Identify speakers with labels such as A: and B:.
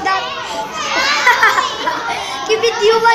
A: that. Keep it human.